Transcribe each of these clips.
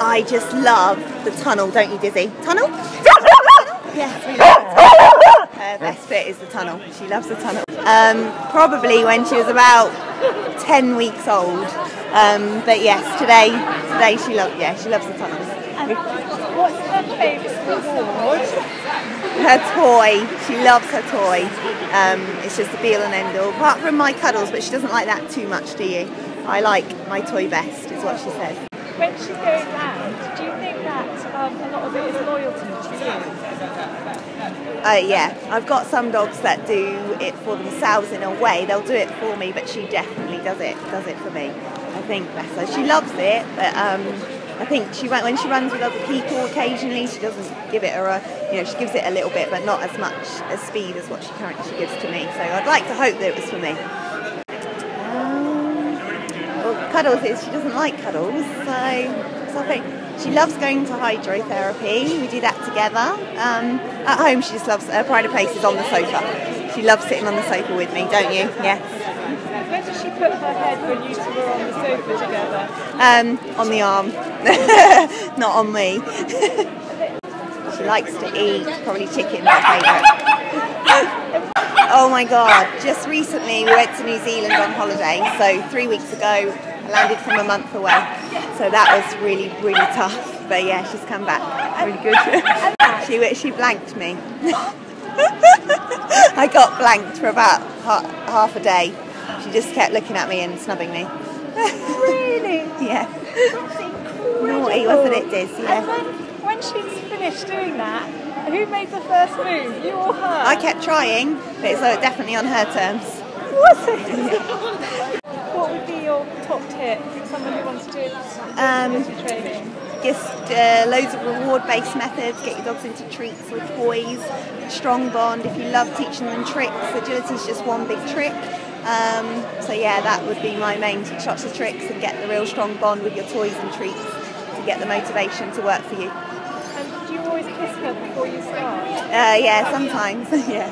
I just love the tunnel, don't you, Dizzy? Tunnel? yes, we love it. Her best bit is the tunnel. She loves the tunnel. Um, probably when she was about 10 weeks old. Um, but yes, today, today she loves, yeah, she loves the tunnels. What's her favourite reward? Her toy, she loves her toy. Um, it's just the be all and end all. Apart from my cuddles, but she doesn't like that too much, do you? I like my toy best, is what she says. When she's going round, do you think that um, a lot of it is loyalty to you? Uh, yeah, I've got some dogs that do it for themselves in a way. They'll do it for me, but she definitely does it. Does it for me. I think bless her. She loves it, but um, I think she when she runs with other people occasionally, she doesn't give it her. A, you know, she gives it a little bit, but not as much as speed as what she currently gives to me. So I'd like to hope that it was for me. Cuddles is she doesn't like cuddles, so, so I think she loves going to hydrotherapy. We do that together. Um, at home, she just loves her pride of place is on the sofa. She loves sitting on the sofa with me, don't you? Yes. Where does she put her head when you two are on the sofa together? Um, on the arm, not on me. she likes to eat, probably chicken, her favourite. oh my god, just recently we went to New Zealand on holiday, so three weeks ago, landed from a month away. So that was really, really tough. But yeah, she's come back really good. she, she blanked me. I got blanked for about half a day. She just kept looking at me and snubbing me. really? yeah. That's incredible. Naughty, wasn't it, Diz? Yeah. And then when she's finished doing that, who made the first move? You or her? I kept trying, but it's uh, definitely on her terms. Was it? What would be your top tip for someone who wants to do um, training? Just uh, loads of reward-based methods. Get your dogs into treats or toys. Strong bond. If you love teaching them tricks, agility is just one big trick. Um, so yeah, that would be my main. Lots of tricks and get the real strong bond with your toys and treats to get the motivation to work for you. And do you always kiss her before you start? Uh, yeah, sometimes. yeah.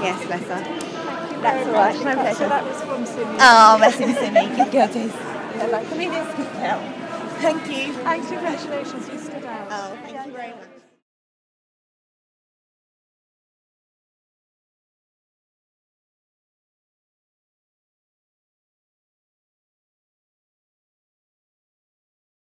Yes, bless her. That's all right. My pleasure. So that was from Simmy. Oh, bless him, Simmy. Good girl. Come in, Diz. Thank you. And congratulations, you stood out. Oh, thank you very much.